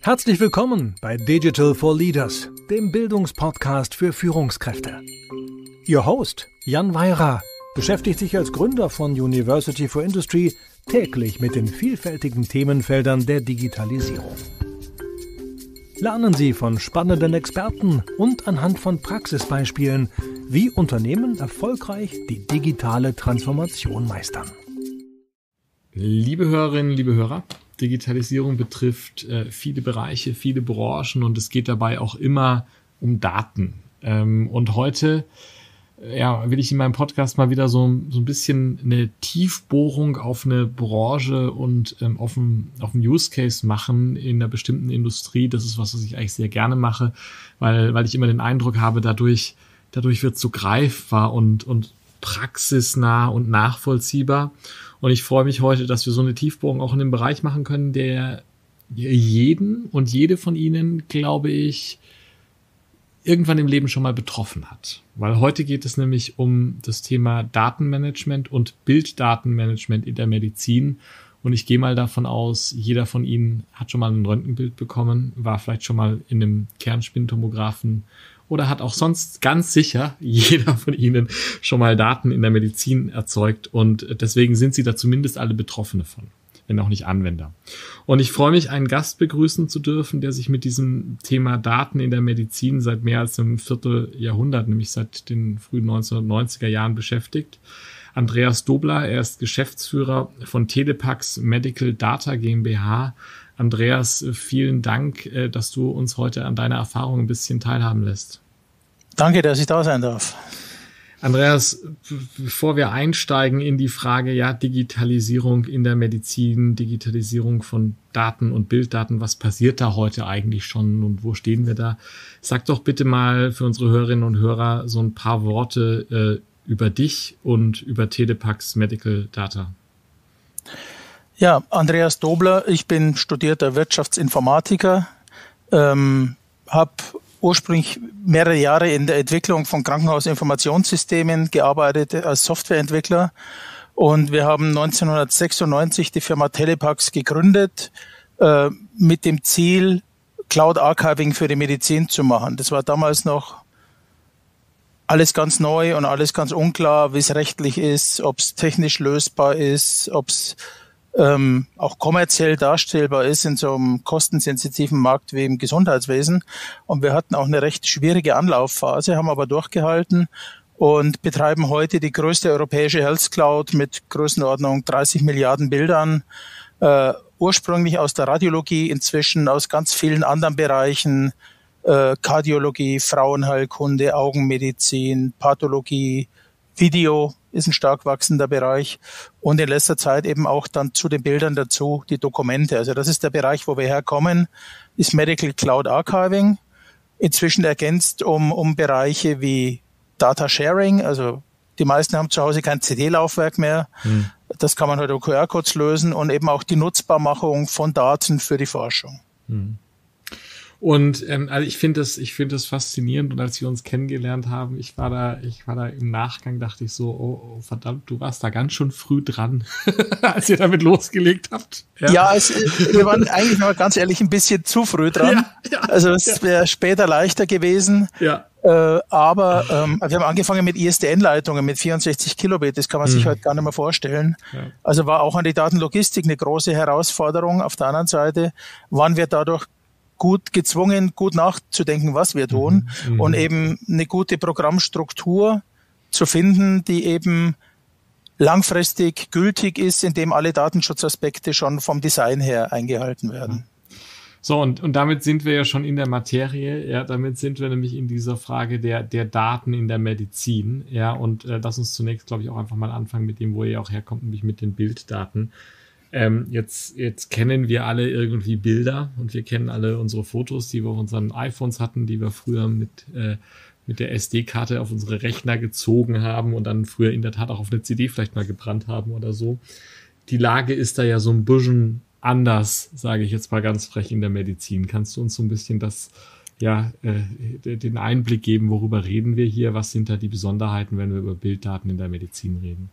Herzlich willkommen bei Digital for Leaders, dem Bildungspodcast für Führungskräfte. Ihr Host, Jan Weira, beschäftigt sich als Gründer von University for Industry täglich mit den vielfältigen Themenfeldern der Digitalisierung. Lernen Sie von spannenden Experten und anhand von Praxisbeispielen, wie Unternehmen erfolgreich die digitale Transformation meistern. Liebe Hörerinnen, liebe Hörer, Digitalisierung betrifft äh, viele Bereiche, viele Branchen und es geht dabei auch immer um Daten. Ähm, und heute ja, will ich in meinem Podcast mal wieder so, so ein bisschen eine Tiefbohrung auf eine Branche und ähm, auf, einen, auf Use Case machen in einer bestimmten Industrie. Das ist was, was ich eigentlich sehr gerne mache, weil, weil ich immer den Eindruck habe, dadurch, dadurch wird es so greifbar und, und praxisnah und nachvollziehbar. Und ich freue mich heute, dass wir so eine Tiefbohrung auch in dem Bereich machen können, der jeden und jede von Ihnen, glaube ich, irgendwann im Leben schon mal betroffen hat. Weil heute geht es nämlich um das Thema Datenmanagement und Bilddatenmanagement in der Medizin. Und ich gehe mal davon aus, jeder von Ihnen hat schon mal ein Röntgenbild bekommen, war vielleicht schon mal in einem Kernspintomographen oder hat auch sonst ganz sicher jeder von Ihnen schon mal Daten in der Medizin erzeugt und deswegen sind Sie da zumindest alle Betroffene von, wenn auch nicht Anwender. Und ich freue mich, einen Gast begrüßen zu dürfen, der sich mit diesem Thema Daten in der Medizin seit mehr als einem Vierteljahrhundert, nämlich seit den frühen 1990er Jahren beschäftigt. Andreas Dobler, er ist Geschäftsführer von Telepax Medical Data GmbH Andreas, vielen Dank, äh, dass du uns heute an deiner Erfahrung ein bisschen teilhaben lässt. Danke, dass ich da sein darf. Andreas, bevor wir einsteigen in die Frage, ja, Digitalisierung in der Medizin, Digitalisierung von Daten und Bilddaten, was passiert da heute eigentlich schon und wo stehen wir da? Sag doch bitte mal für unsere Hörerinnen und Hörer so ein paar Worte äh, über dich und über Telepax Medical Data. Ja, Andreas Dobler, ich bin studierter Wirtschaftsinformatiker, ähm, habe ursprünglich mehrere Jahre in der Entwicklung von Krankenhausinformationssystemen gearbeitet als Softwareentwickler und wir haben 1996 die Firma Telepax gegründet äh, mit dem Ziel, Cloud Archiving für die Medizin zu machen. Das war damals noch alles ganz neu und alles ganz unklar, wie es rechtlich ist, ob es technisch lösbar ist, ob es ähm, auch kommerziell darstellbar ist in so einem kostensensitiven Markt wie im Gesundheitswesen. Und wir hatten auch eine recht schwierige Anlaufphase, haben aber durchgehalten und betreiben heute die größte europäische Health Cloud mit Größenordnung 30 Milliarden Bildern, äh, ursprünglich aus der Radiologie, inzwischen aus ganz vielen anderen Bereichen, äh, Kardiologie, Frauenheilkunde, Augenmedizin, Pathologie, Video, ist ein stark wachsender Bereich und in letzter Zeit eben auch dann zu den Bildern dazu die Dokumente. Also das ist der Bereich, wo wir herkommen, ist Medical Cloud Archiving. Inzwischen ergänzt um, um Bereiche wie Data Sharing, also die meisten haben zu Hause kein CD-Laufwerk mehr. Hm. Das kann man heute über QR-Codes lösen und eben auch die Nutzbarmachung von Daten für die Forschung. Hm. Und ähm, also ich finde das, ich finde das faszinierend. Und als wir uns kennengelernt haben, ich war da, ich war da im Nachgang, dachte ich so, oh, oh verdammt, du warst da ganz schön früh dran, als ihr damit losgelegt habt. Ja, ja es, wir waren eigentlich mal ganz ehrlich ein bisschen zu früh dran. Ja, ja, also es wäre später leichter gewesen. Ja. Äh, aber ähm, wir haben angefangen mit ISDN-Leitungen mit 64 Kilobit, das kann man sich hm. heute gar nicht mehr vorstellen. Ja. Also war auch an die Datenlogistik eine große Herausforderung. Auf der anderen Seite waren wir dadurch gut gezwungen, gut nachzudenken, was wir tun mhm, mhm, und eben eine gute Programmstruktur zu finden, die eben langfristig gültig ist, indem alle Datenschutzaspekte schon vom Design her eingehalten werden. So, und, und damit sind wir ja schon in der Materie, ja, damit sind wir nämlich in dieser Frage der, der Daten in der Medizin, ja, und äh, lass uns zunächst, glaube ich, auch einfach mal anfangen mit dem, wo ihr auch herkommt, nämlich mit den Bilddaten. Ähm, jetzt, jetzt kennen wir alle irgendwie Bilder und wir kennen alle unsere Fotos, die wir auf unseren iPhones hatten, die wir früher mit, äh, mit der SD-Karte auf unsere Rechner gezogen haben und dann früher in der Tat auch auf eine CD vielleicht mal gebrannt haben oder so. Die Lage ist da ja so ein bisschen anders, sage ich jetzt mal ganz frech in der Medizin. Kannst du uns so ein bisschen das, ja, äh, den Einblick geben, worüber reden wir hier? Was sind da die Besonderheiten, wenn wir über Bilddaten in der Medizin reden?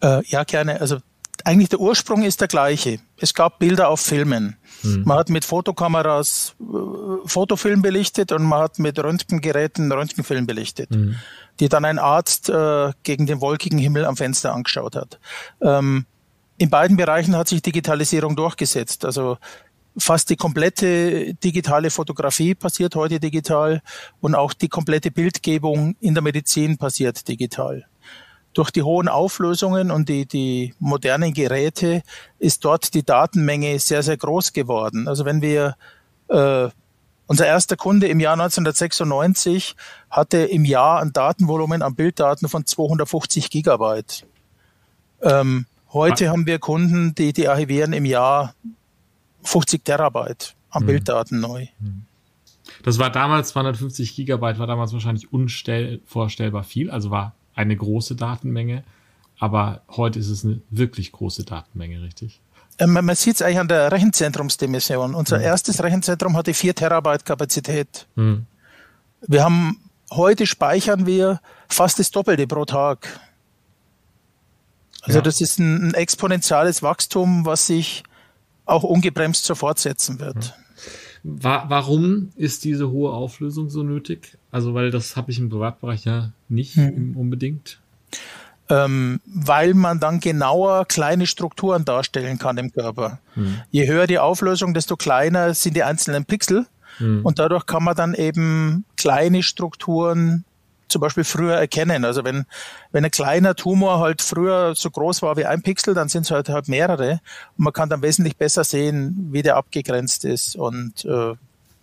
Äh, ja, gerne. Also eigentlich der Ursprung ist der gleiche. Es gab Bilder auf Filmen. Mhm. Man hat mit Fotokameras äh, Fotofilm belichtet und man hat mit Röntgengeräten Röntgenfilm belichtet, mhm. die dann ein Arzt äh, gegen den wolkigen Himmel am Fenster angeschaut hat. Ähm, in beiden Bereichen hat sich Digitalisierung durchgesetzt. Also fast die komplette digitale Fotografie passiert heute digital und auch die komplette Bildgebung in der Medizin passiert digital durch die hohen Auflösungen und die, die modernen Geräte ist dort die Datenmenge sehr, sehr groß geworden. Also wenn wir, äh, unser erster Kunde im Jahr 1996 hatte im Jahr ein Datenvolumen an Bilddaten von 250 Gigabyte. Ähm, heute Was? haben wir Kunden, die, die archivieren im Jahr 50 Terabyte an hm. Bilddaten neu. Hm. Das war damals 250 Gigabyte, war damals wahrscheinlich unvorstellbar viel, also war eine große Datenmenge, aber heute ist es eine wirklich große Datenmenge, richtig? Ähm, man sieht es eigentlich an der Rechenzentrumsdimension. Unser mhm. erstes Rechenzentrum hatte 4 Terabyte Kapazität. Mhm. Wir haben, heute speichern wir fast das Doppelte pro Tag. Also ja. das ist ein, ein, exponentielles Wachstum, was sich auch ungebremst so fortsetzen wird. Mhm. Warum ist diese hohe Auflösung so nötig? Also, weil das habe ich im Privatbereich ja nicht hm. unbedingt. Ähm, weil man dann genauer kleine Strukturen darstellen kann im Körper. Hm. Je höher die Auflösung, desto kleiner sind die einzelnen Pixel. Hm. Und dadurch kann man dann eben kleine Strukturen zum Beispiel früher erkennen. Also wenn, wenn ein kleiner Tumor halt früher so groß war wie ein Pixel, dann sind es halt, halt mehrere. Und man kann dann wesentlich besser sehen, wie der abgegrenzt ist und äh,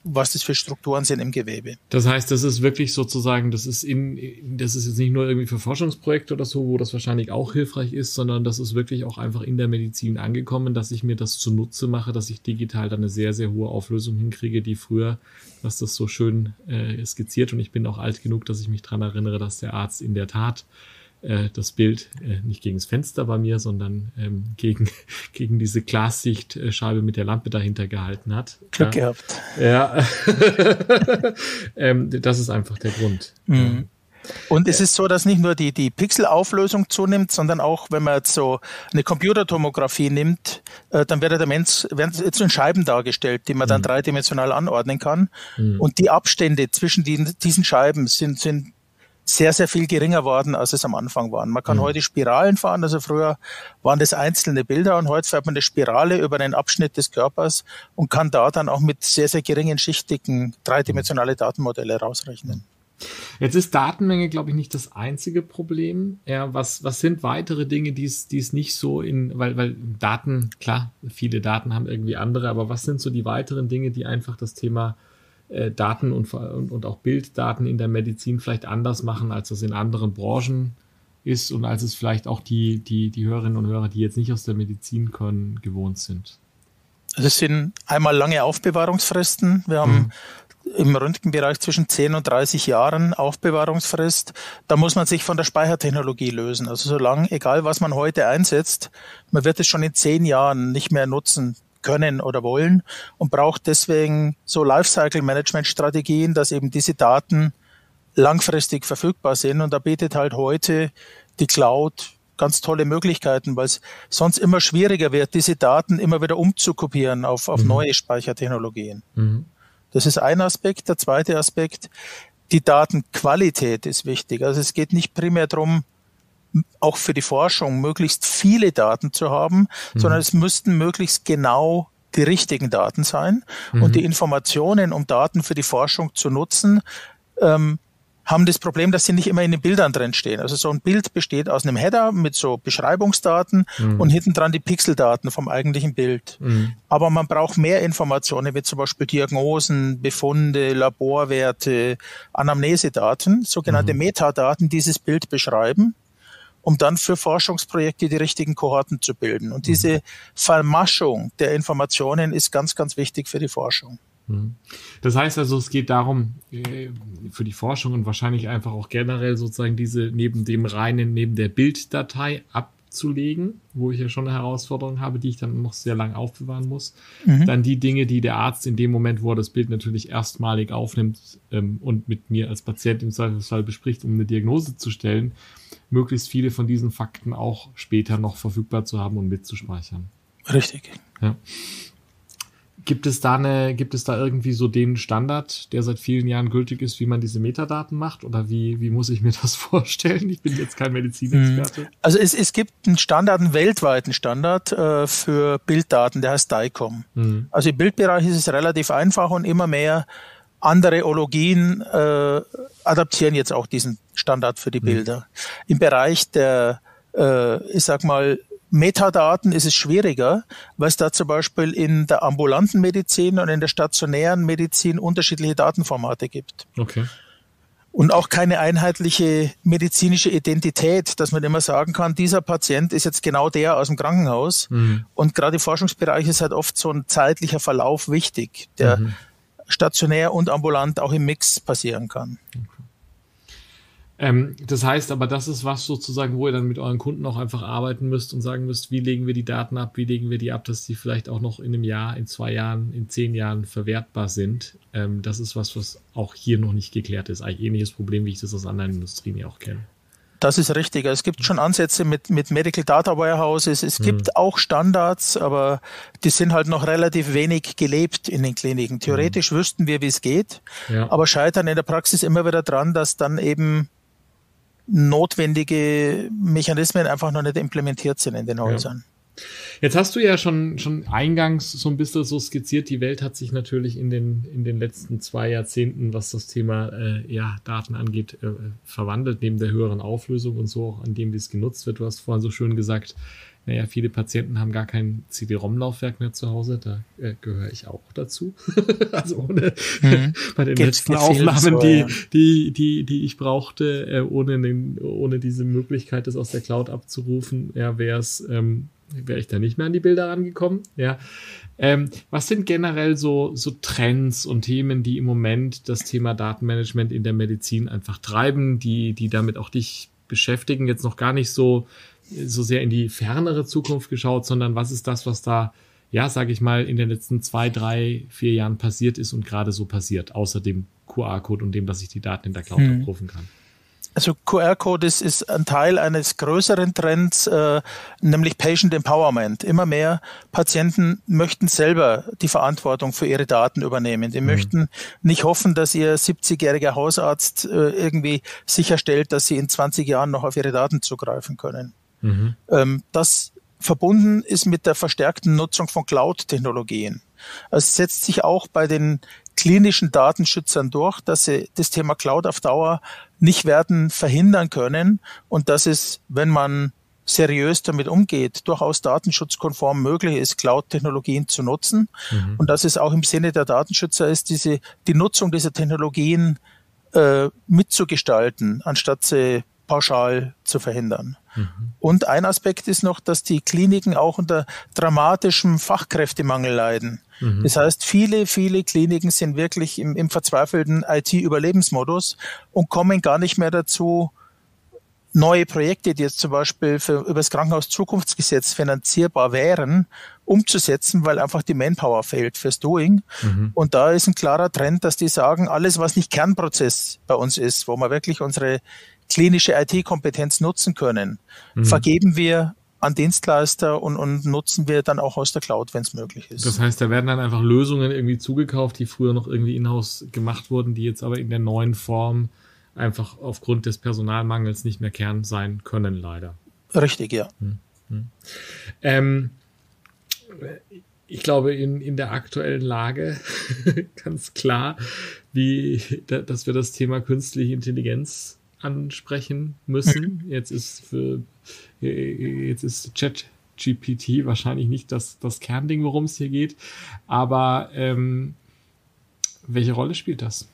was das für Strukturen sind im Gewebe. Das heißt, das ist wirklich sozusagen, das ist in, das ist jetzt nicht nur irgendwie für Forschungsprojekte oder so, wo das wahrscheinlich auch hilfreich ist, sondern das ist wirklich auch einfach in der Medizin angekommen, dass ich mir das zunutze mache, dass ich digital dann eine sehr, sehr hohe Auflösung hinkriege, die früher, dass das so schön äh, skizziert und ich bin auch alt genug, dass ich mich dran erinnere, dass der Arzt in der Tat äh, das Bild äh, nicht gegen das Fenster bei mir, sondern ähm, gegen, gegen diese Glassichtscheibe mit der Lampe dahinter gehalten hat. Glück ja. gehabt. Ja, ähm, das ist einfach der Grund. Mhm. Und es ist so, dass nicht nur die, die Pixelauflösung zunimmt, sondern auch, wenn man jetzt so eine Computertomographie nimmt, äh, dann wird der Mensch, werden jetzt in Scheiben dargestellt, die man dann mhm. dreidimensional anordnen kann. Mhm. Und die Abstände zwischen die, diesen Scheiben sind, sind sehr, sehr viel geringer worden, als es am Anfang waren. Man kann mhm. heute Spiralen fahren, also früher waren das einzelne Bilder und heute fährt man eine Spirale über einen Abschnitt des Körpers und kann da dann auch mit sehr, sehr geringen Schichtigen dreidimensionale Datenmodelle rausrechnen. Jetzt ist Datenmenge, glaube ich, nicht das einzige Problem. Ja, was, was sind weitere Dinge, die es, die es nicht so in, weil, weil Daten, klar, viele Daten haben irgendwie andere, aber was sind so die weiteren Dinge, die einfach das Thema äh, Daten und, und, und auch Bilddaten in der Medizin vielleicht anders machen, als das in anderen Branchen ist und als es vielleicht auch die, die, die Hörerinnen und Hörer, die jetzt nicht aus der Medizin können, gewohnt sind. Es sind einmal lange Aufbewahrungsfristen. Wir haben mhm. im Röntgenbereich zwischen 10 und 30 Jahren Aufbewahrungsfrist. Da muss man sich von der Speichertechnologie lösen. Also solange, egal was man heute einsetzt, man wird es schon in zehn Jahren nicht mehr nutzen können oder wollen und braucht deswegen so Lifecycle-Management-Strategien, dass eben diese Daten langfristig verfügbar sind. Und da bietet halt heute die Cloud ganz tolle Möglichkeiten, weil es sonst immer schwieriger wird, diese Daten immer wieder umzukopieren auf, auf mhm. neue Speichertechnologien. Mhm. Das ist ein Aspekt. Der zweite Aspekt, die Datenqualität ist wichtig. Also es geht nicht primär darum, auch für die Forschung möglichst viele Daten zu haben, mhm. sondern es müssten möglichst genau die richtigen Daten sein. Mhm. Und die Informationen, um Daten für die Forschung zu nutzen, ähm, haben das Problem, dass sie nicht immer in den Bildern drin stehen. Also so ein Bild besteht aus einem Header mit so Beschreibungsdaten mhm. und hinten dran die Pixeldaten vom eigentlichen Bild. Mhm. Aber man braucht mehr Informationen, wie zum Beispiel Diagnosen, Befunde, Laborwerte, Anamnesedaten, sogenannte mhm. Metadaten, dieses Bild beschreiben um dann für Forschungsprojekte die richtigen Kohorten zu bilden. Und diese mhm. Vermaschung der Informationen ist ganz, ganz wichtig für die Forschung. Mhm. Das heißt also, es geht darum, äh, für die Forschung und wahrscheinlich einfach auch generell sozusagen diese neben dem reinen, neben der Bilddatei ab abzulegen, wo ich ja schon eine Herausforderung habe, die ich dann noch sehr lang aufbewahren muss. Mhm. Dann die Dinge, die der Arzt in dem Moment, wo er das Bild natürlich erstmalig aufnimmt ähm, und mit mir als Patient im Zweifelsfall bespricht, um eine Diagnose zu stellen, möglichst viele von diesen Fakten auch später noch verfügbar zu haben und mitzuspeichern. Richtig. Ja. Gibt es da eine, gibt es da irgendwie so den Standard, der seit vielen Jahren gültig ist, wie man diese Metadaten macht? Oder wie, wie muss ich mir das vorstellen? Ich bin jetzt kein Medizinexperte. Hm. Also es, es gibt einen Standard, einen weltweiten Standard äh, für Bilddaten, der heißt DICOM. Mhm. Also im Bildbereich ist es relativ einfach und immer mehr andere Ologien äh, adaptieren jetzt auch diesen Standard für die hm. Bilder. Mhm. Im Bereich der, äh, ich sag mal, Metadaten ist es schwieriger, weil es da zum Beispiel in der ambulanten Medizin und in der stationären Medizin unterschiedliche Datenformate gibt. Okay. Und auch keine einheitliche medizinische Identität, dass man immer sagen kann, dieser Patient ist jetzt genau der aus dem Krankenhaus. Mhm. Und gerade im Forschungsbereich ist halt oft so ein zeitlicher Verlauf wichtig, der mhm. Stationär und ambulant auch im Mix passieren kann. Ähm, das heißt aber, das ist was sozusagen, wo ihr dann mit euren Kunden auch einfach arbeiten müsst und sagen müsst, wie legen wir die Daten ab, wie legen wir die ab, dass die vielleicht auch noch in einem Jahr, in zwei Jahren, in zehn Jahren verwertbar sind. Ähm, das ist was, was auch hier noch nicht geklärt ist. Eigentlich ähnliches Problem, wie ich das aus anderen Industrien ja auch kenne. Das ist richtig. Es gibt schon Ansätze mit, mit Medical Data Warehouses. Es gibt mhm. auch Standards, aber die sind halt noch relativ wenig gelebt in den Kliniken. Theoretisch mhm. wüssten wir, wie es geht, ja. aber scheitern in der Praxis immer wieder dran, dass dann eben notwendige Mechanismen einfach noch nicht implementiert sind in den Häusern. Ja. Jetzt hast du ja schon, schon eingangs so ein bisschen so skizziert, die Welt hat sich natürlich in den, in den letzten zwei Jahrzehnten, was das Thema äh, ja, Daten angeht, äh, verwandelt, neben der höheren Auflösung und so auch an dem, wie es genutzt wird. Du hast vorhin so schön gesagt, naja, viele Patienten haben gar kein CD-ROM-Laufwerk mehr zu Hause, da äh, gehöre ich auch dazu. also ohne mhm. bei den Gibt's letzten Aufnahmen, die, die, die, die ich brauchte, äh, ohne, den, ohne diese Möglichkeit, das aus der Cloud abzurufen, ja, wäre es, ähm, wäre ich da nicht mehr an die Bilder rangekommen. Ja. Ähm, was sind generell so, so Trends und Themen, die im Moment das Thema Datenmanagement in der Medizin einfach treiben, die, die damit auch dich beschäftigen? Jetzt noch gar nicht so so sehr in die fernere Zukunft geschaut, sondern was ist das, was da, ja, sage ich mal, in den letzten zwei, drei, vier Jahren passiert ist und gerade so passiert, außer dem QR-Code und dem, dass ich die Daten in der Cloud hm. abrufen kann. Also QR-Code ist, ist ein Teil eines größeren Trends, äh, nämlich Patient Empowerment. Immer mehr Patienten möchten selber die Verantwortung für ihre Daten übernehmen. Die mhm. möchten nicht hoffen, dass ihr 70-jähriger Hausarzt äh, irgendwie sicherstellt, dass sie in 20 Jahren noch auf ihre Daten zugreifen können. Mhm. Ähm, das verbunden ist mit der verstärkten Nutzung von Cloud-Technologien. Es setzt sich auch bei den klinischen Datenschützern durch, dass sie das Thema Cloud auf Dauer nicht werden verhindern können und dass es, wenn man seriös damit umgeht, durchaus datenschutzkonform möglich ist, Cloud-Technologien zu nutzen mhm. und dass es auch im Sinne der Datenschützer ist, diese die Nutzung dieser Technologien äh, mitzugestalten, anstatt sie pauschal zu verhindern. Mhm. Und ein Aspekt ist noch, dass die Kliniken auch unter dramatischem Fachkräftemangel leiden. Mhm. Das heißt, viele, viele Kliniken sind wirklich im, im verzweifelten IT-Überlebensmodus und kommen gar nicht mehr dazu, neue Projekte, die jetzt zum Beispiel für, über das Krankenhaus Zukunftsgesetz finanzierbar wären, umzusetzen, weil einfach die Manpower fehlt fürs Doing. Mhm. Und da ist ein klarer Trend, dass die sagen, alles, was nicht Kernprozess bei uns ist, wo wir wirklich unsere klinische IT-Kompetenz nutzen können, mhm. vergeben wir an Dienstleister und, und nutzen wir dann auch aus der Cloud, wenn es möglich ist. Das heißt, da werden dann einfach Lösungen irgendwie zugekauft, die früher noch irgendwie in-house gemacht wurden, die jetzt aber in der neuen Form einfach aufgrund des Personalmangels nicht mehr Kern sein können, leider. Richtig, ja. Hm, hm. Ähm, ich glaube, in, in der aktuellen Lage ganz klar, wie, dass wir das Thema künstliche Intelligenz ansprechen müssen. Mhm. Jetzt ist für jetzt ist ChatGPT wahrscheinlich nicht das, das Kernding, worum es hier geht. Aber ähm, welche Rolle spielt das?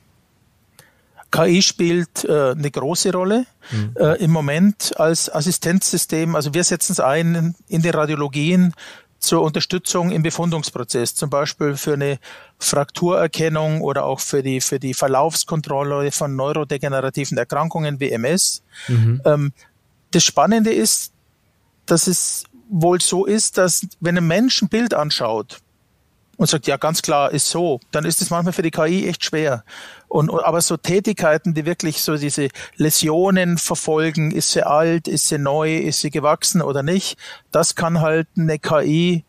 KI spielt äh, eine große Rolle mhm. äh, im Moment als Assistenzsystem. Also wir setzen es ein in, in den Radiologien zur Unterstützung im Befundungsprozess, zum Beispiel für eine Frakturerkennung oder auch für die, für die Verlaufskontrolle von neurodegenerativen Erkrankungen wie MS. Mhm. Ähm, das Spannende ist, dass es wohl so ist, dass wenn ein Mensch ein Bild anschaut und sagt, ja, ganz klar, ist so, dann ist es manchmal für die KI echt schwer. Und, aber so Tätigkeiten, die wirklich so diese Läsionen verfolgen, ist sie alt, ist sie neu, ist sie gewachsen oder nicht, das kann halt eine KI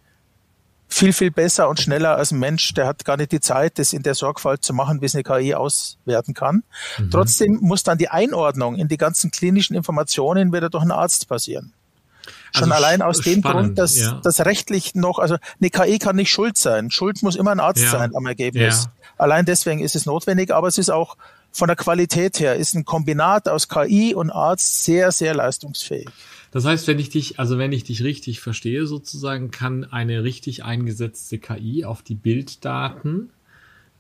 viel, viel besser und schneller als ein Mensch. Der hat gar nicht die Zeit, das in der Sorgfalt zu machen, wie es eine KI auswerten kann. Mhm. Trotzdem muss dann die Einordnung in die ganzen klinischen Informationen wieder durch einen Arzt passieren. Schon also allein aus dem Grund, dass ja. das rechtlich noch, also eine KI kann nicht schuld sein. Schuld muss immer ein Arzt ja. sein am Ergebnis. Ja. Allein deswegen ist es notwendig, aber es ist auch von der Qualität her, ist ein Kombinat aus KI und Arzt sehr, sehr leistungsfähig. Das heißt, wenn ich dich, also wenn ich dich richtig verstehe, sozusagen, kann eine richtig eingesetzte KI auf die Bilddaten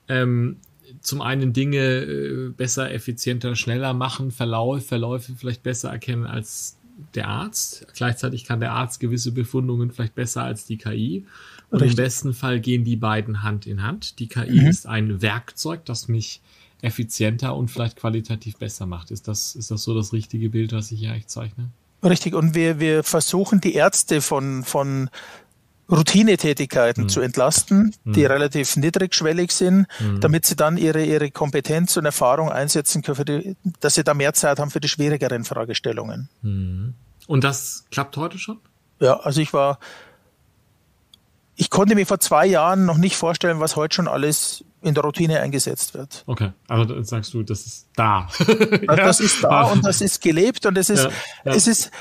ähm, zum einen Dinge äh, besser, effizienter, schneller machen, Verlauf, Verläufe vielleicht besser erkennen als der Arzt. Gleichzeitig kann der Arzt gewisse Befundungen vielleicht besser als die KI. Und Richtig. im besten Fall gehen die beiden Hand in Hand. Die KI mhm. ist ein Werkzeug, das mich effizienter und vielleicht qualitativ besser macht. Ist das, ist das so das richtige Bild, was ich hier eigentlich zeichne? Richtig. Und wir, wir versuchen die Ärzte von, von Routinetätigkeiten mhm. zu entlasten, die mhm. relativ niedrigschwellig sind, mhm. damit sie dann ihre, ihre Kompetenz und Erfahrung einsetzen können, die, dass sie da mehr Zeit haben für die schwierigeren Fragestellungen. Mhm. Und das klappt heute schon? Ja, also ich war, ich konnte mir vor zwei Jahren noch nicht vorstellen, was heute schon alles in der Routine eingesetzt wird. Okay, also sagst du, das ist da. ja. Das ist da und das ist gelebt und es ist, ja, ja. es ist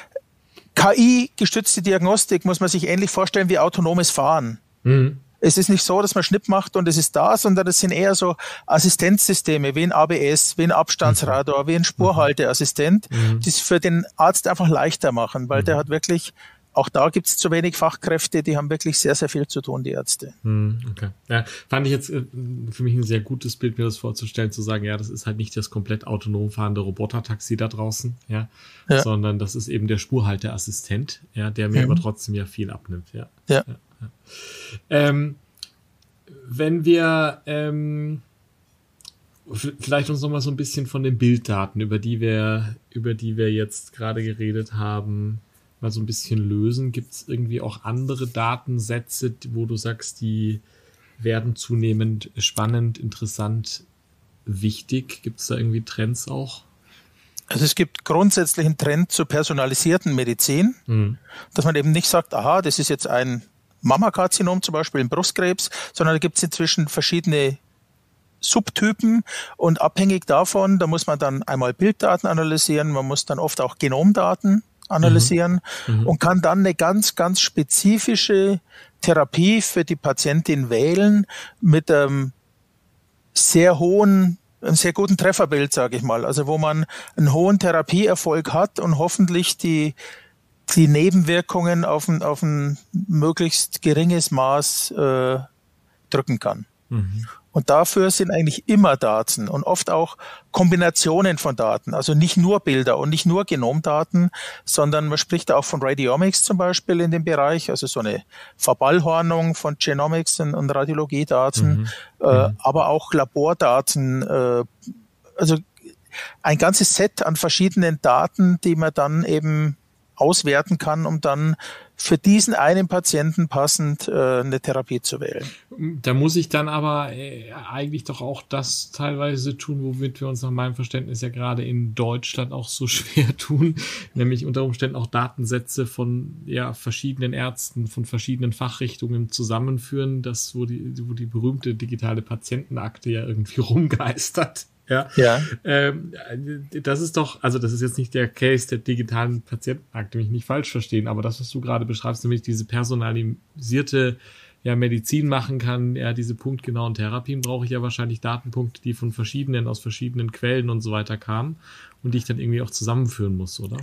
KI-gestützte Diagnostik muss man sich ähnlich vorstellen wie autonomes Fahren. Mhm. Es ist nicht so, dass man Schnipp macht und es ist da, sondern es sind eher so Assistenzsysteme wie ein ABS, wie ein Abstandsradar, wie ein Spurhalteassistent, mhm. die es für den Arzt einfach leichter machen, weil mhm. der hat wirklich auch da gibt es zu wenig Fachkräfte, die haben wirklich sehr, sehr viel zu tun, die Ärzte. Hm, okay. Ja, fand ich jetzt äh, für mich ein sehr gutes Bild, mir das vorzustellen, zu sagen, ja, das ist halt nicht das komplett autonom fahrende Robotertaxi da draußen, ja, ja. sondern das ist eben der Spurhalteassistent, ja, der mir mhm. aber trotzdem ja viel abnimmt, ja. Ja. ja. Ähm, wenn wir ähm, vielleicht uns noch mal so ein bisschen von den Bilddaten, über die wir, über die wir jetzt gerade geredet haben, mal so ein bisschen lösen? Gibt es irgendwie auch andere Datensätze, wo du sagst, die werden zunehmend spannend, interessant, wichtig? Gibt es da irgendwie Trends auch? Also es gibt grundsätzlich einen Trend zur personalisierten Medizin, mhm. dass man eben nicht sagt, aha, das ist jetzt ein Mammakarzinom zum Beispiel im Brustkrebs, sondern da gibt es inzwischen verschiedene Subtypen und abhängig davon, da muss man dann einmal Bilddaten analysieren, man muss dann oft auch Genomdaten analysieren mhm. Mhm. und kann dann eine ganz, ganz spezifische Therapie für die Patientin wählen mit einem sehr hohen einen sehr guten Trefferbild, sage ich mal. Also wo man einen hohen Therapieerfolg hat und hoffentlich die, die Nebenwirkungen auf ein, auf ein möglichst geringes Maß äh, drücken kann. Mhm. Und dafür sind eigentlich immer Daten und oft auch Kombinationen von Daten. Also nicht nur Bilder und nicht nur Genomdaten, sondern man spricht auch von Radiomics zum Beispiel in dem Bereich, also so eine Verballhornung von Genomics und, und Radiologiedaten, mhm. Äh, mhm. aber auch Labordaten, äh, also ein ganzes Set an verschiedenen Daten, die man dann eben auswerten kann, um dann für diesen einen Patienten passend äh, eine Therapie zu wählen. Da muss ich dann aber äh, eigentlich doch auch das teilweise tun, womit wir uns nach meinem Verständnis ja gerade in Deutschland auch so schwer tun, nämlich unter Umständen auch Datensätze von ja verschiedenen Ärzten, von verschiedenen Fachrichtungen zusammenführen, das wo die wo die berühmte digitale Patientenakte ja irgendwie rumgeistert. Ja. ja. Ähm, das ist doch, also das ist jetzt nicht der Case der digitalen Patientenakte, mich nicht falsch verstehen, aber das, was du gerade beschreibst, nämlich diese personalisierte ja, Medizin machen kann, ja, diese punktgenauen Therapien, brauche ich ja wahrscheinlich Datenpunkte, die von verschiedenen, aus verschiedenen Quellen und so weiter kamen und die ich dann irgendwie auch zusammenführen muss, oder?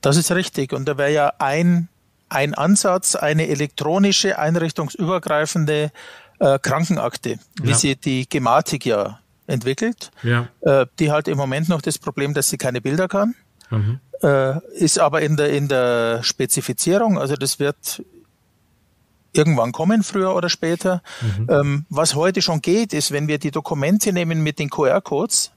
Das ist richtig. Und da wäre ja ein, ein Ansatz, eine elektronische, einrichtungsübergreifende äh, Krankenakte, wie ja. sie die Gematik ja entwickelt, ja. äh, die halt im Moment noch das Problem, dass sie keine Bilder kann. Mhm. Äh, ist aber in der, in der Spezifizierung, also das wird irgendwann kommen, früher oder später. Mhm. Ähm, was heute schon geht, ist, wenn wir die Dokumente nehmen mit den QR-Codes,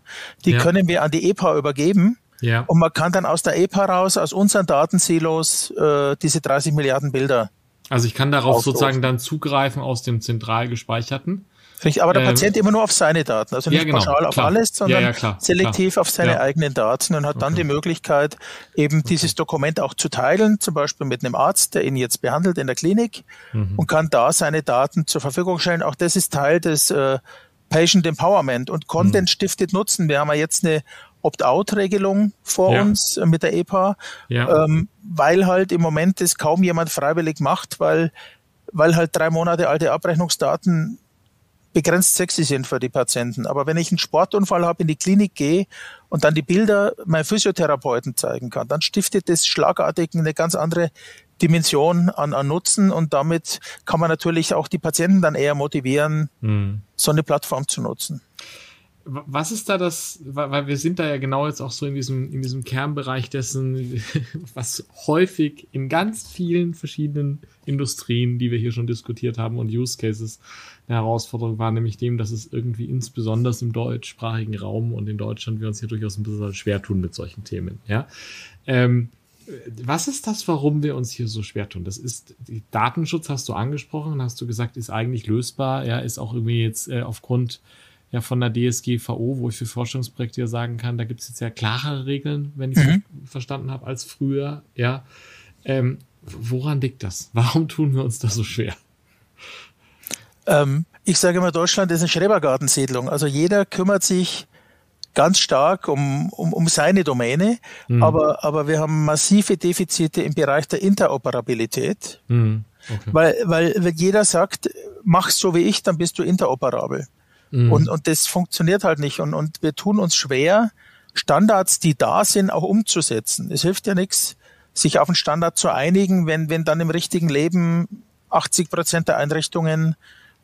die ja. können wir an die EPA übergeben Ja. Und man kann dann aus der EPA raus, aus unseren Datensilos, äh, diese 30 Milliarden Bilder. Also ich kann darauf aufrufen. sozusagen dann zugreifen aus dem zentral gespeicherten. Richtig, aber der ähm, Patient immer nur auf seine Daten, also nicht ja, genau, pauschal auf alles, sondern ja, ja, klar, selektiv klar. auf seine eigenen Daten und hat dann okay. die Möglichkeit, eben okay. dieses Dokument auch zu teilen, zum Beispiel mit einem Arzt, der ihn jetzt behandelt in der Klinik mhm. und kann da seine Daten zur Verfügung stellen. Auch das ist Teil des äh, Patient Empowerment und Content mhm. stiftet Nutzen. Wir haben ja jetzt eine Opt-out-Regelung vor ja. uns äh, mit der EPA, ja. ähm, weil halt im Moment das kaum jemand freiwillig macht, weil, weil halt drei Monate alte Abrechnungsdaten begrenzt sexy sind für die Patienten. Aber wenn ich einen Sportunfall habe, in die Klinik gehe und dann die Bilder meinem Physiotherapeuten zeigen kann, dann stiftet das schlagartig eine ganz andere Dimension an, an Nutzen und damit kann man natürlich auch die Patienten dann eher motivieren, mhm. so eine Plattform zu nutzen. Was ist da das, weil wir sind da ja genau jetzt auch so in diesem, in diesem Kernbereich dessen, was häufig in ganz vielen verschiedenen Industrien, die wir hier schon diskutiert haben und Use Cases eine Herausforderung war, nämlich dem, dass es irgendwie insbesondere im deutschsprachigen Raum und in Deutschland wir uns hier durchaus ein bisschen schwer tun mit solchen Themen, ja. Ähm, was ist das, warum wir uns hier so schwer tun? Das ist, Datenschutz hast du angesprochen, hast du gesagt, ist eigentlich lösbar, ja, ist auch irgendwie jetzt äh, aufgrund ja von der DSGVO, wo ich für Forschungsprojekte ja sagen kann, da gibt es jetzt ja klarere Regeln, wenn ich es mhm. verstanden habe, als früher. Ja, ähm, woran liegt das? Warum tun wir uns da so schwer? Ähm, ich sage immer, Deutschland ist eine Schrebergartensiedlung. Also jeder kümmert sich ganz stark um, um, um seine Domäne, mhm. aber, aber wir haben massive Defizite im Bereich der Interoperabilität, mhm. okay. weil, weil, wenn jeder sagt, mach so wie ich, dann bist du interoperabel. Mhm. Und, und das funktioniert halt nicht. Und, und wir tun uns schwer, Standards, die da sind, auch umzusetzen. Es hilft ja nichts, sich auf einen Standard zu einigen, wenn, wenn dann im richtigen Leben 80 Prozent der Einrichtungen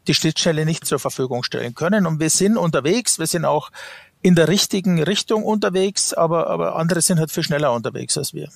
die Schnittstelle nicht zur Verfügung stellen können. Und wir sind unterwegs, wir sind auch in der richtigen Richtung unterwegs, aber, aber andere sind halt viel schneller unterwegs als wir.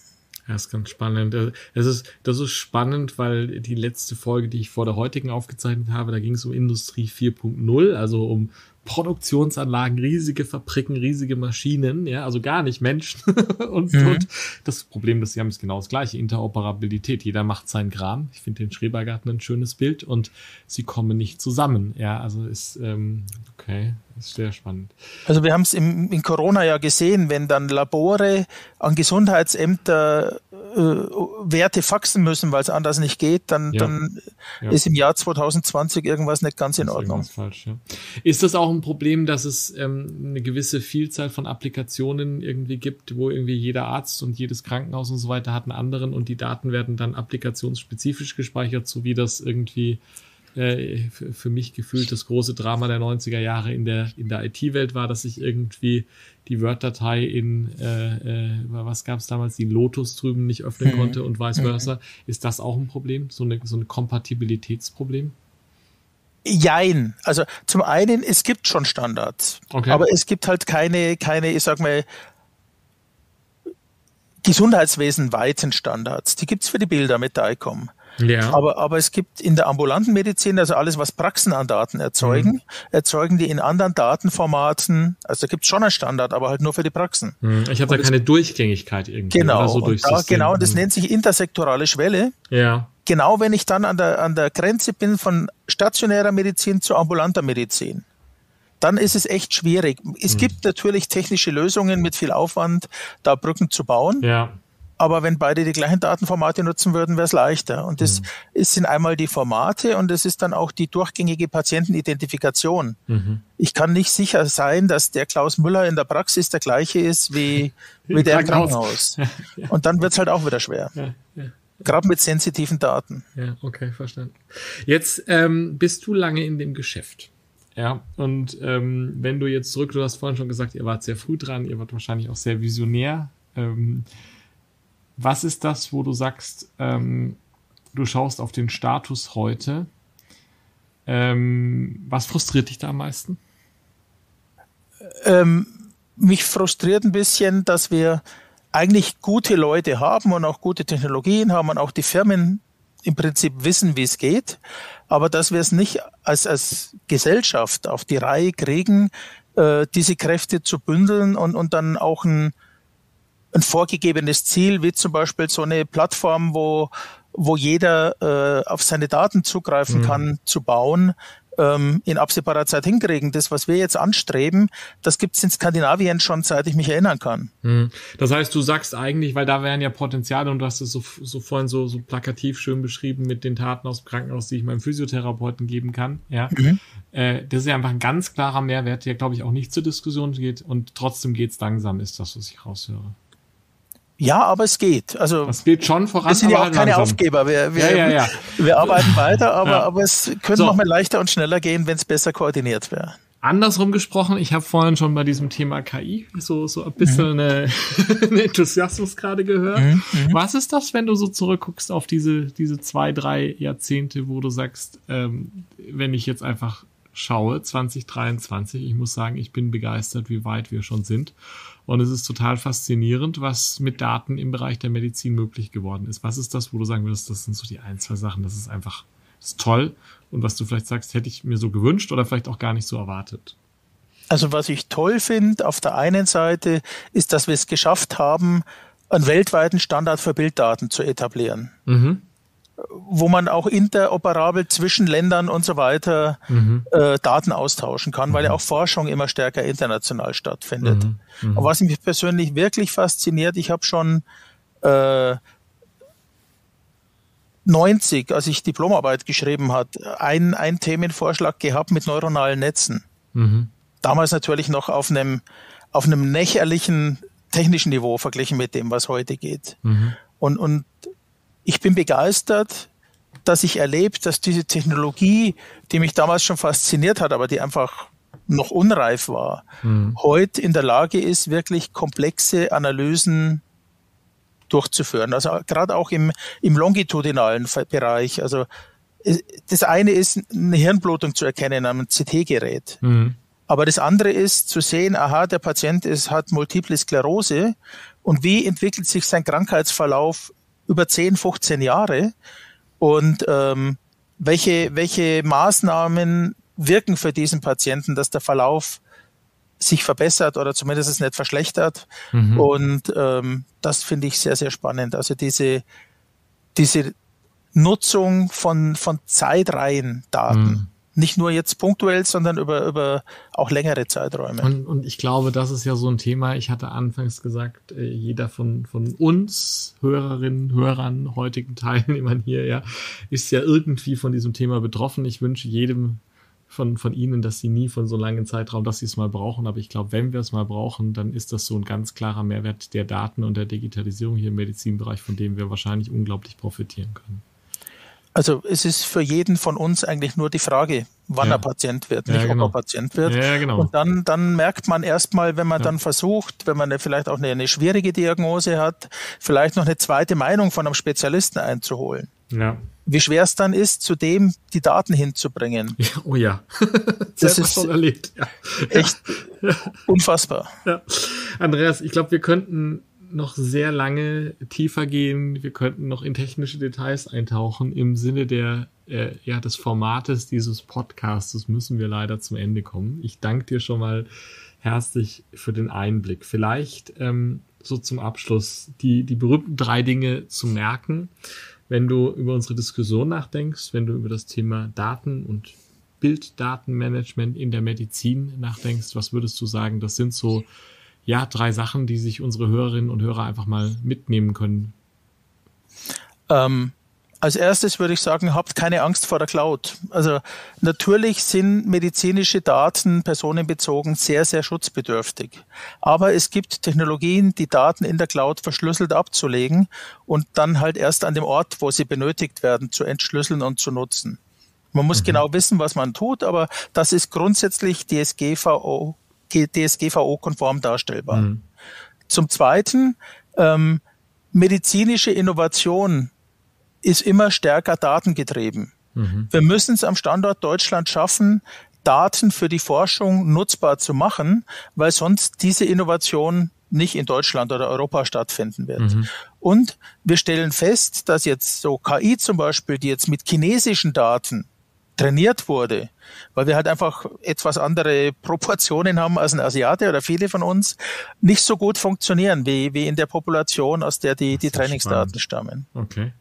Ja, ist ganz spannend. Das ist, das ist spannend, weil die letzte Folge, die ich vor der heutigen aufgezeichnet habe, da ging es um Industrie 4.0, also um Produktionsanlagen, riesige Fabriken, riesige Maschinen, ja, also gar nicht Menschen. und, mhm. und, das Problem, das sie haben, ist genau das gleiche, Interoperabilität. Jeder macht seinen Kram. Ich finde den Schrebergarten ein schönes Bild und sie kommen nicht zusammen. Ja, also ist, ähm, okay, ist sehr spannend. Also wir haben es in Corona ja gesehen, wenn dann Labore an Gesundheitsämter Werte faxen müssen, weil es anders nicht geht, dann, ja. dann ja. ist im Jahr 2020 irgendwas nicht ganz in Ordnung. Falsch, ja. Ist das auch ein Problem, dass es ähm, eine gewisse Vielzahl von Applikationen irgendwie gibt, wo irgendwie jeder Arzt und jedes Krankenhaus und so weiter hat einen anderen und die Daten werden dann applikationsspezifisch gespeichert, so wie das irgendwie äh, für mich gefühlt das große Drama der 90er Jahre in der, in der IT-Welt war, dass ich irgendwie die Word-Datei in, äh, äh, was gab es damals, die Lotus drüben nicht öffnen mhm. konnte und vice versa. Mhm. Ist das auch ein Problem, so, eine, so ein Kompatibilitätsproblem? Jein. Also zum einen, es gibt schon Standards, okay. aber es gibt halt keine, keine, ich sag mal, Gesundheitswesen weiten Standards. Die gibt's für die Bilder mit der ICOM. Ja. Aber, aber es gibt in der ambulanten Medizin, also alles, was Praxen an Daten erzeugen, mhm. erzeugen die in anderen Datenformaten. Also da gibt es schon einen Standard, aber halt nur für die Praxen. Mhm. Ich habe da keine Durchgängigkeit irgendwie. Genau, so und da, genau, das mhm. nennt sich intersektorale Schwelle. Ja. Genau, wenn ich dann an der, an der Grenze bin von stationärer Medizin zu ambulanter Medizin dann ist es echt schwierig. Es mhm. gibt natürlich technische Lösungen mit viel Aufwand, da Brücken zu bauen. Ja. Aber wenn beide die gleichen Datenformate nutzen würden, wäre es leichter. Und das mhm. sind einmal die Formate und es ist dann auch die durchgängige Patientenidentifikation. Mhm. Ich kann nicht sicher sein, dass der Klaus Müller in der Praxis der gleiche ist wie, wie der im Krankenhaus. ja. Und dann wird es halt auch wieder schwer. Ja, ja. Gerade mit sensitiven Daten. Ja, okay, verstanden. Jetzt ähm, bist du lange in dem Geschäft. Ja, und ähm, wenn du jetzt zurück, du hast vorhin schon gesagt, ihr wart sehr früh dran, ihr wart wahrscheinlich auch sehr visionär. Ähm, was ist das, wo du sagst, ähm, du schaust auf den Status heute? Ähm, was frustriert dich da am meisten? Ähm, mich frustriert ein bisschen, dass wir eigentlich gute Leute haben und auch gute Technologien haben und auch die Firmen im Prinzip wissen, wie es geht, aber dass wir es nicht als, als Gesellschaft auf die Reihe kriegen, äh, diese Kräfte zu bündeln und, und dann auch ein ein vorgegebenes Ziel, wie zum Beispiel so eine Plattform, wo, wo jeder äh, auf seine Daten zugreifen mhm. kann, zu bauen, ähm, in absehbarer Zeit hinkriegen. Das, was wir jetzt anstreben, das gibt es in Skandinavien schon, seit ich mich erinnern kann. Mhm. Das heißt, du sagst eigentlich, weil da wären ja Potenziale und du hast es so, so vorhin so, so plakativ schön beschrieben mit den Taten aus dem Krankenhaus, die ich meinem Physiotherapeuten geben kann. Ja, mhm. äh, das ist ja einfach ein ganz klarer Mehrwert, der glaube ich auch nicht zur Diskussion geht und trotzdem geht's langsam, ist das, was ich raushöre. Ja, aber es geht. Also es geht schon voran. Wir sind ja auch keine langsam. Aufgeber. Wir, wir, ja, ja, ja. wir arbeiten weiter, aber, aber es könnte so. noch mal leichter und schneller gehen, wenn es besser koordiniert wäre. Andersrum gesprochen, ich habe vorhin schon bei diesem Thema KI so, so ein bisschen mhm. eine, einen Enthusiasmus gerade gehört. Mhm, mhm. Was ist das, wenn du so zurückguckst auf diese, diese zwei, drei Jahrzehnte, wo du sagst, ähm, wenn ich jetzt einfach schaue, 2023, ich muss sagen, ich bin begeistert, wie weit wir schon sind. Und es ist total faszinierend, was mit Daten im Bereich der Medizin möglich geworden ist. Was ist das, wo du sagen würdest, das sind so die ein, zwei Sachen, das ist einfach das ist toll. Und was du vielleicht sagst, hätte ich mir so gewünscht oder vielleicht auch gar nicht so erwartet. Also was ich toll finde auf der einen Seite ist, dass wir es geschafft haben, einen weltweiten Standard für Bilddaten zu etablieren. Mhm wo man auch interoperabel zwischen Ländern und so weiter mhm. äh, Daten austauschen kann, mhm. weil ja auch Forschung immer stärker international stattfindet. Mhm. mhm. Und was mich persönlich wirklich fasziniert, ich habe schon äh, 90, als ich Diplomarbeit geschrieben hat, ein, ein Themenvorschlag gehabt mit neuronalen Netzen. Mhm. Damals natürlich noch auf einem auf einem nächerlichen technischen Niveau verglichen mit dem, was heute geht. Mhm. Und, und ich bin begeistert, dass ich erlebt, dass diese Technologie, die mich damals schon fasziniert hat, aber die einfach noch unreif war, mhm. heute in der Lage ist, wirklich komplexe Analysen durchzuführen. Also gerade auch im, im longitudinalen Bereich. Also das eine ist, eine Hirnblutung zu erkennen am CT-Gerät. Mhm. Aber das andere ist zu sehen, aha, der Patient ist, hat Multiple Sklerose und wie entwickelt sich sein Krankheitsverlauf über 10, 15 Jahre und ähm, welche, welche Maßnahmen wirken für diesen Patienten, dass der Verlauf sich verbessert oder zumindest es nicht verschlechtert. Mhm. Und ähm, das finde ich sehr, sehr spannend. Also diese, diese Nutzung von, von Zeitreihendaten. Mhm. Nicht nur jetzt punktuell, sondern über, über auch längere Zeiträume. Und, und ich glaube, das ist ja so ein Thema. Ich hatte anfangs gesagt, äh, jeder von, von uns, Hörerinnen, Hörern, heutigen Teilnehmern hier, ja, ist ja irgendwie von diesem Thema betroffen. Ich wünsche jedem von, von Ihnen, dass Sie nie von so langen Zeitraum, dass Sie es mal brauchen. Aber ich glaube, wenn wir es mal brauchen, dann ist das so ein ganz klarer Mehrwert der Daten und der Digitalisierung hier im Medizinbereich, von dem wir wahrscheinlich unglaublich profitieren können. Also es ist für jeden von uns eigentlich nur die Frage, wann ja. er Patient wird, nicht ja, genau. ob er Patient wird. Ja, genau. Und dann, dann merkt man erstmal, wenn man dann versucht, wenn man vielleicht auch eine, eine, schwierige Diagnose hat, vielleicht noch eine zweite Meinung von einem Spezialisten einzuholen. Wie schwer es dann ist, zu dem die Daten hinzubringen. Oh ja. das ist schon erlebt. echt unfassbar. Andreas, ich glaube, wir könnten noch sehr lange tiefer gehen. Wir könnten noch in technische Details eintauchen. Im Sinne der, äh, ja, des Formates dieses Podcasts müssen wir leider zum Ende kommen. Ich danke dir schon mal herzlich für den Einblick. Vielleicht ähm, so zum Abschluss die, die berühmten drei Dinge zu merken, wenn du über unsere Diskussion nachdenkst, wenn du über das Thema Daten und Bilddatenmanagement in der Medizin nachdenkst. Was würdest du sagen? Das sind so ja, drei Sachen, die sich unsere Hörerinnen und Hörer einfach mal mitnehmen können? Ähm, als erstes würde ich sagen, habt keine Angst vor der Cloud. Also natürlich sind medizinische Daten personenbezogen sehr, sehr schutzbedürftig. Aber es gibt Technologien, die Daten in der Cloud verschlüsselt abzulegen und dann halt erst an dem Ort, wo sie benötigt werden, zu entschlüsseln und zu nutzen. Man muss mhm. genau wissen, was man tut, aber das ist grundsätzlich DSGVO DSGVO-konform darstellbar. Mhm. Zum Zweiten, ähm, medizinische Innovation ist immer stärker datengetrieben. Mhm. Wir müssen es am Standort Deutschland schaffen, Daten für die Forschung nutzbar zu machen, weil sonst diese Innovation nicht in Deutschland oder Europa stattfinden wird. Mhm. Und wir stellen fest, dass jetzt so KI zum Beispiel, die jetzt mit chinesischen Daten trainiert wurde, weil wir halt einfach etwas andere Proportionen haben als ein Asiate oder viele von uns, nicht so gut funktionieren wie, wie in der Population, aus der die, die Trainingsdaten spannend. stammen. Okay.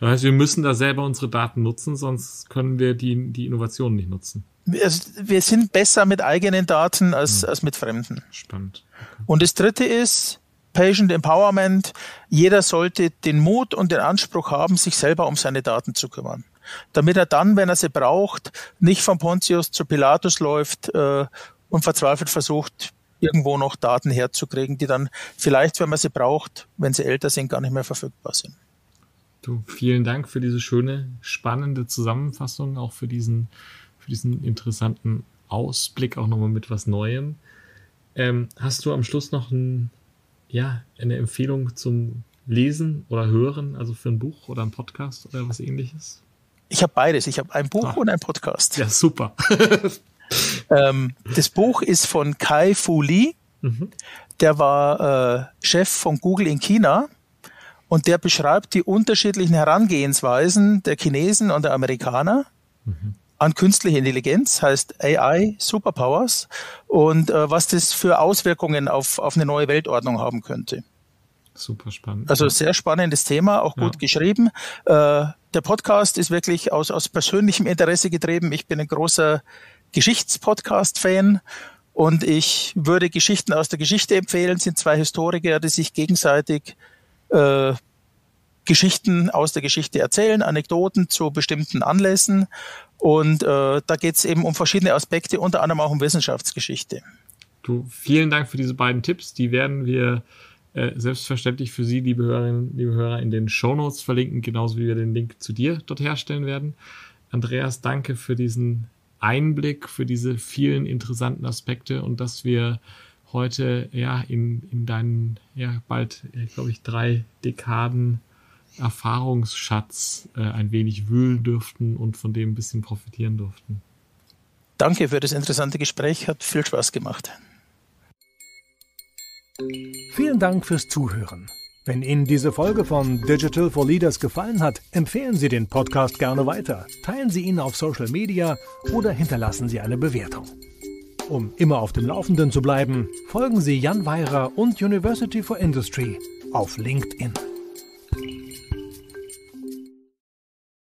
Das heißt, wir müssen da selber unsere Daten nutzen, sonst können wir die, die Innovation nicht nutzen. Wir, wir sind besser mit eigenen Daten als, hm. als mit fremden. Spannend. Okay. Und das dritte ist, Patient Empowerment. Jeder sollte den Mut und den Anspruch haben, sich selber um seine Daten zu kümmern damit er dann, wenn er sie braucht, nicht von Pontius zu Pilatus läuft äh, und verzweifelt versucht, irgendwo noch Daten herzukriegen, die dann vielleicht, wenn man sie braucht, wenn sie älter sind, gar nicht mehr verfügbar sind. Du, vielen Dank für diese schöne, spannende Zusammenfassung, auch für diesen, für diesen interessanten Ausblick, auch nochmal mit was Neuem. Ähm, hast du am Schluss noch ein, ja, eine Empfehlung zum Lesen oder Hören, also für ein Buch oder ein Podcast oder was ähnliches? Ich habe beides. Ich habe ein Buch ah. und ein Podcast. Ja, super. ähm, das Buch ist von Kai Fu Lee. Mhm. Der war äh, Chef von Google in China und der beschreibt die unterschiedlichen Herangehensweisen der Chinesen und der Amerikaner mhm. an künstliche Intelligenz, heißt AI Superpowers und äh, was das für Auswirkungen auf, auf eine neue Weltordnung haben könnte. Super spannend. Also sehr spannendes Thema, auch gut ja. geschrieben. Äh, der Podcast ist wirklich aus, aus persönlichem Interesse getrieben. Ich bin ein großer Geschichtspodcast-Fan und ich würde Geschichten aus der Geschichte empfehlen. Es sind zwei Historiker, die sich gegenseitig äh, Geschichten aus der Geschichte erzählen, Anekdoten zu bestimmten Anlässen. Und äh, da geht es eben um verschiedene Aspekte, unter anderem auch um Wissenschaftsgeschichte. Du, vielen Dank für diese beiden Tipps. Die werden wir äh, selbstverständlich für Sie, liebe Hörerinnen, liebe Hörer, in den Show Notes verlinken, genauso wie wir den Link zu dir dort herstellen werden. Andreas, danke für diesen Einblick, für diese vielen interessanten Aspekte und dass wir heute ja in, in deinen ja bald, glaube ich, drei Dekaden Erfahrungsschatz äh, ein wenig wühlen dürften und von dem ein bisschen profitieren durften. Danke für das interessante Gespräch, hat viel Spaß gemacht. Vielen Dank fürs Zuhören. Wenn Ihnen diese Folge von Digital for Leaders gefallen hat, empfehlen Sie den Podcast gerne weiter, teilen Sie ihn auf Social Media oder hinterlassen Sie eine Bewertung. Um immer auf dem Laufenden zu bleiben, folgen Sie Jan Weirer und University for Industry auf LinkedIn.